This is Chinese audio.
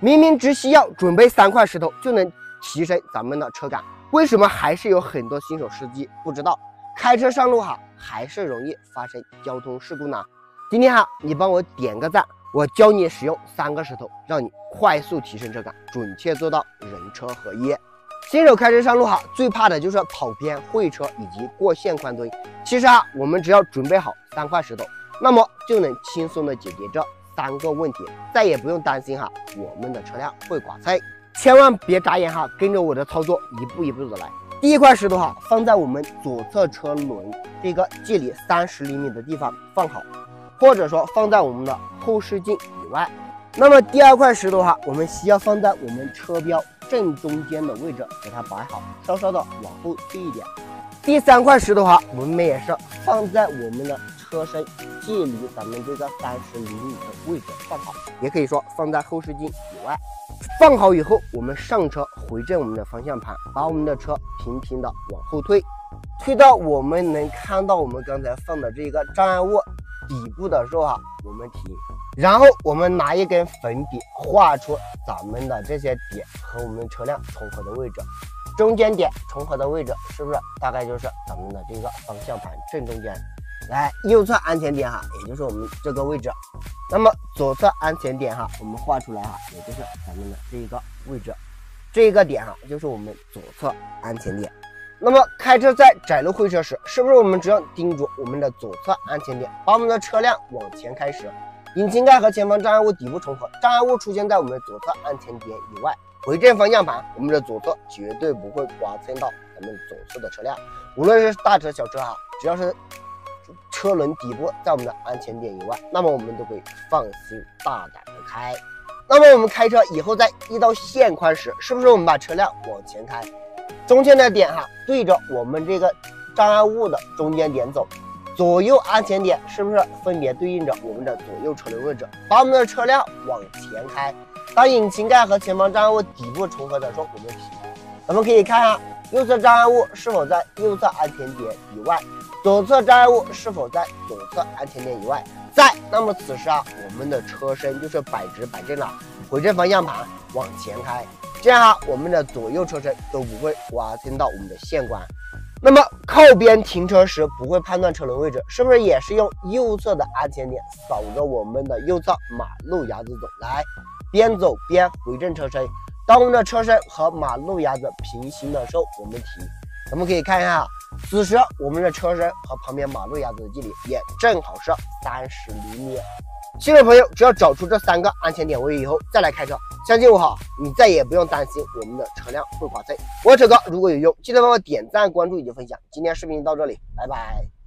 明明只需要准备三块石头就能提升咱们的车感，为什么还是有很多新手司机不知道开车上路哈，还是容易发生交通事故呢？今天哈，你帮我点个赞，我教你使用三个石头，让你快速提升车感，准确做到人车合一。新手开车上路哈，最怕的就是跑偏、会车以及过线宽堆。其实啊，我们只要准备好三块石头，那么就能轻松的解决这三个问题，再也不用担心哈，我们的车辆会剐蹭。千万别眨眼哈，跟着我的操作一步一步的来。第一块石头哈，放在我们左侧车轮这个距离三十厘米的地方放好，或者说放在我们的后视镜以外。那么第二块石头哈，我们需要放在我们车标。正中间的位置给它摆好，稍稍的往后退一点。第三块石头哈，我们也是放在我们的车身距离咱们这个三十厘米的位置放好，也可以说放在后视镜以外。放好以后，我们上车回正我们的方向盘，把我们的车平平的往后退，退到我们能看到我们刚才放的这个障碍物底部的时候哈，我们停。然后我们拿一根粉笔画出咱们的这些点和我们车辆重合的位置，中间点重合的位置是不是大概就是咱们的这个方向盘正中间？来，右侧安全点哈，也就是我们这个位置。那么左侧安全点哈，我们画出来哈，也就是咱们的这一个位置，这一个点哈就是我们左侧安全点。那么开车在窄路会车时，是不是我们只要盯住我们的左侧安全点，把我们的车辆往前开时？引擎盖和前方障碍物底部重合，障碍物出现在我们左侧安全点以外，回正方向盘，我们的左侧绝对不会刮蹭到咱们左侧的车辆。无论是大车小车哈，只要是车轮底部在我们的安全点以外，那么我们都可以放心大胆的开。那么我们开车以后在遇到线宽时，是不是我们把车辆往前开，中间的点哈对着我们这个障碍物的中间点走？左右安全点是不是分别对应着我们的左右车轮位置？把我们的车辆往前开，当引擎盖和前方障碍物底部重合的时候，我们停。我们可以看下右侧障碍物是否在右侧安全点以外，左侧障碍物是否在左侧安全点以外。在，那么此时啊，我们的车身就是摆直摆正了，回正方向盘往前开，这样啊，我们的左右车身都不会刮蹭到我们的线管。那么靠边停车时不会判断车轮位置，是不是也是用右侧的安全点扫着我们的右侧马路牙子走？来，边走边回正车身。当我们的车身和马路牙子平行的时候，我们停。咱们可以看一下，此时我们的车身和旁边马路牙子的距离也正好是三十厘米。新手朋友只要找出这三个安全点位以后再来开车，相信我哈，你再也不用担心我们的车辆会剐蹭。我车哥如果有用，记得帮我点赞、关注以及分享。今天视频就到这里，拜拜。